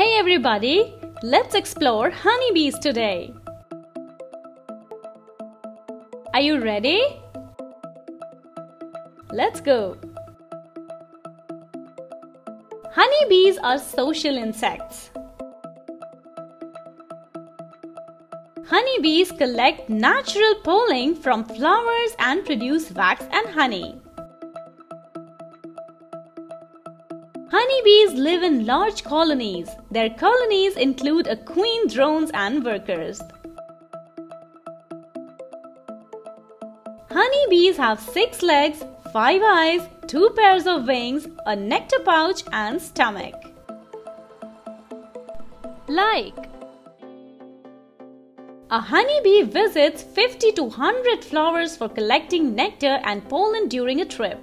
Hey everybody, let's explore honeybees today. Are you ready? Let's go. Honeybees are social insects. Honeybees collect natural pollen from flowers and produce wax and honey. Honeybees live in large colonies. Their colonies include a queen, drones and workers. Honeybees have six legs, five eyes, two pairs of wings, a nectar pouch and stomach. Like a honeybee visits 50 to 100 flowers for collecting nectar and pollen during a trip.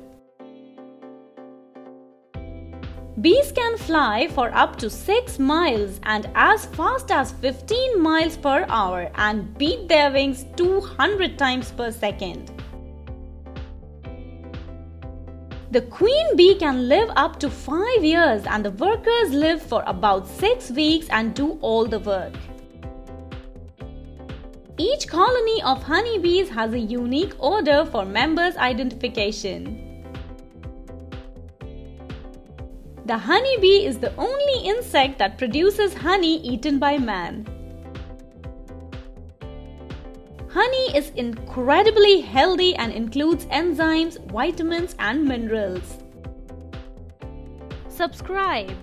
Bees can fly for up to 6 miles and as fast as 15 miles per hour and beat their wings 200 times per second. The queen bee can live up to 5 years and the workers live for about 6 weeks and do all the work. Each colony of honeybees has a unique odor for members' identification. The honeybee is the only insect that produces honey eaten by man. Honey is incredibly healthy and includes enzymes, vitamins and minerals. Subscribe.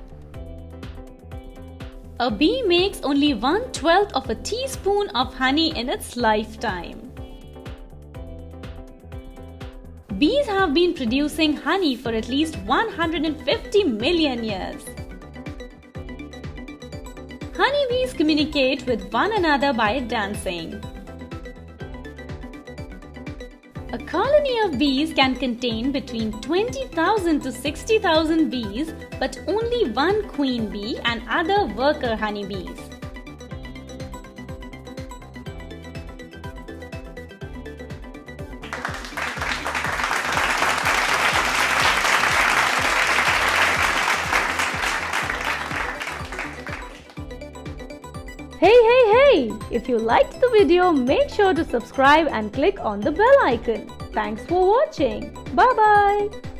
A bee makes only one twelfth of a teaspoon of honey in its lifetime. Bees have been producing honey for at least 150 million years. Honeybees communicate with one another by dancing. A colony of bees can contain between 20,000 to 60,000 bees, but only one queen bee and other worker honeybees. Hey hey hey! If you liked the video, make sure to subscribe and click on the bell icon. Thanks for watching. Bye bye.